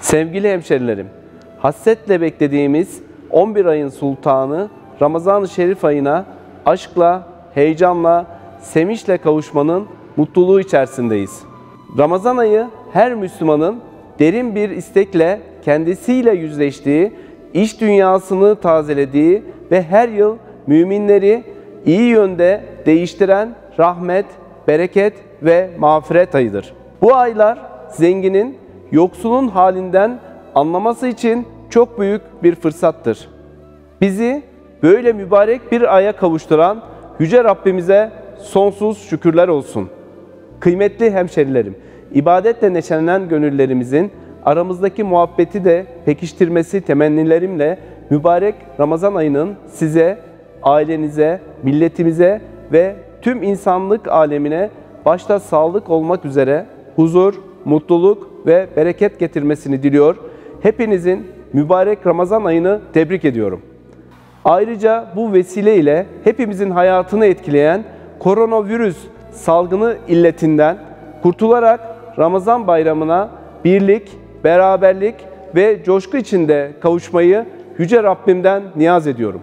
Sevgili hemşerilerim, hasretle beklediğimiz 11 ayın sultanı Ramazan-ı Şerif ayına aşkla, heyecanla, sevinçle kavuşmanın mutluluğu içerisindeyiz. Ramazan ayı her Müslümanın derin bir istekle kendisiyle yüzleştiği, iş dünyasını tazelediği ve her yıl müminleri iyi yönde değiştiren rahmet, bereket ve mağfiret ayıdır. Bu aylar zenginin yoksulun halinden anlaması için çok büyük bir fırsattır. Bizi böyle mübarek bir aya kavuşturan Yüce Rabbimize sonsuz şükürler olsun. Kıymetli hemşerilerim, ibadetle neşelenen gönüllerimizin aramızdaki muhabbeti de pekiştirmesi temennilerimle mübarek Ramazan ayının size, ailenize, milletimize ve tüm insanlık alemine başta sağlık olmak üzere huzur, mutluluk ve bereket getirmesini diliyor. Hepinizin mübarek Ramazan ayını tebrik ediyorum. Ayrıca bu vesile ile hepimizin hayatını etkileyen koronavirüs salgını illetinden kurtularak Ramazan bayramına birlik, beraberlik ve coşku içinde kavuşmayı Yüce Rabbimden niyaz ediyorum.